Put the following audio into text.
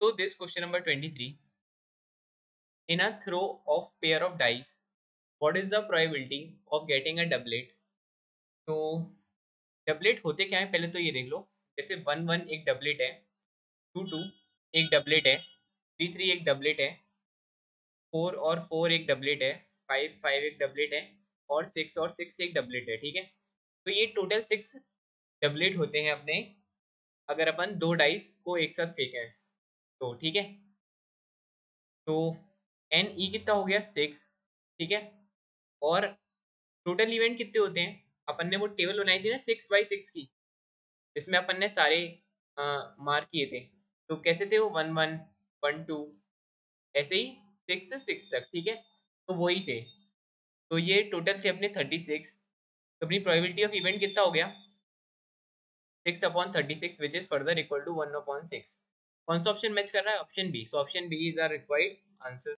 So this question number 23. In a throw of pair of dice, what is the probability of getting a doublet? तो doublet होते क्या है पहले तो ये देख लो जैसे वन वन एक डबलेट है टू टू एक डबलेट है थ्री थ्री एक डबलेट है फोर और फोर एक डबलेट है फाइव फाइव एक डबलेट है और सिक्स और सिक्स एक डबलेट है ठीक है तो ये टोटल सिक्स डबलेट होते हैं अपने अगर अपन दो डाइस को एक साथ फेंकें तो ठीक है। तो एन ई e कितना हो गया? सिक्स ठीक है? और टोटल इवेंट कितने होते हैं? अपन ने वो टेबल बनाई थी ना सिक्स बाई सिक्स की। जिसमें अपन ने सारे मार्क किए थे। तो कैसे थे वो? वन वन वन टू ऐसे ही सिक्स से सिक्स तक, ठीक है? तो वही थे। तो ये टोटल थे अपने थर्टी सिक्स तो अपनी प्रोबेबिलिटी ऑफ़ इवेंट कितना हो गया? Six upon thirty six which is further equal to one upon six कौन सा ऑप्शन मैच कर रहा है? Option B so option B is are required answer